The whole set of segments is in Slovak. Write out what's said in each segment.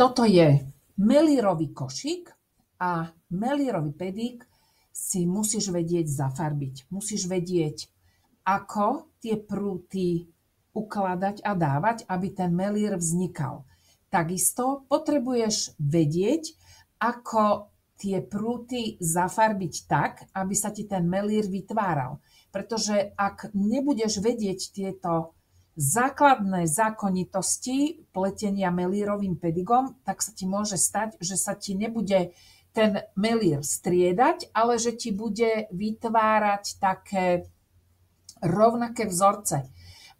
Toto je melírový košík a melírový pedík si musíš vedieť zafarbiť. Musíš vedieť, ako tie prúty ukladať a dávať, aby ten melír vznikal. Takisto potrebuješ vedieť, ako tie prúty zafarbiť tak, aby sa ti ten melír vytváral. Pretože ak nebudeš vedieť tieto základné zákonitosti pletenia melírovým pedigom, tak sa ti môže stať, že sa ti nebude ten melír striedať, ale že ti bude vytvárať také rovnaké vzorce.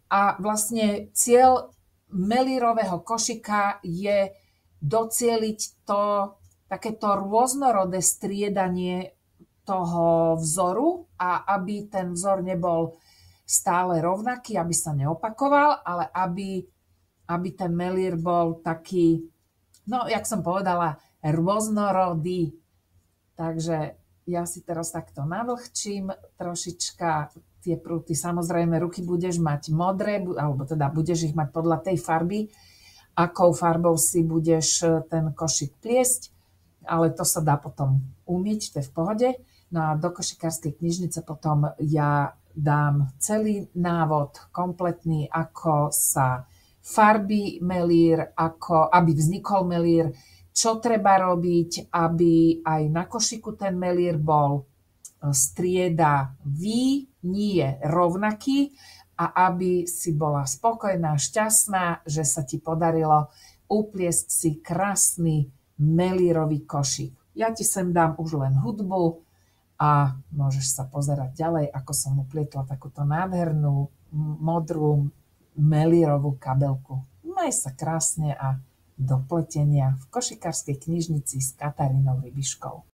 A vlastne cieľ melírového košika je docieliť to takéto rôznorodé striedanie toho vzoru a aby ten vzor nebol stále rovnaký, aby sa neopakoval, ale aby, aby ten melír bol taký, no, jak som povedala, rôznorodý. Takže ja si teraz takto navlhčím trošička tie prúty. Samozrejme, ruky budeš mať modré, alebo teda budeš ich mať podľa tej farby, akou farbou si budeš e, ten košik pliesť, ale to sa dá potom umyť, to je v pohode. No a do košikárskej knižnice potom ja dám celý návod kompletný, ako sa farby melír, ako, aby vznikol melír, čo treba robiť, aby aj na košiku ten melír bol strieda vy, nie rovnaký a aby si bola spokojná, šťastná, že sa ti podarilo upliesť si krásny melírový košík. Ja ti sem dám už len hudbu a môžeš sa pozerať ďalej, ako som uplietla takúto nádhernú modrú melírovú kabelku. Maj sa krásne a do pletenia v košikárskej knižnici s Katarínou Rybiškou.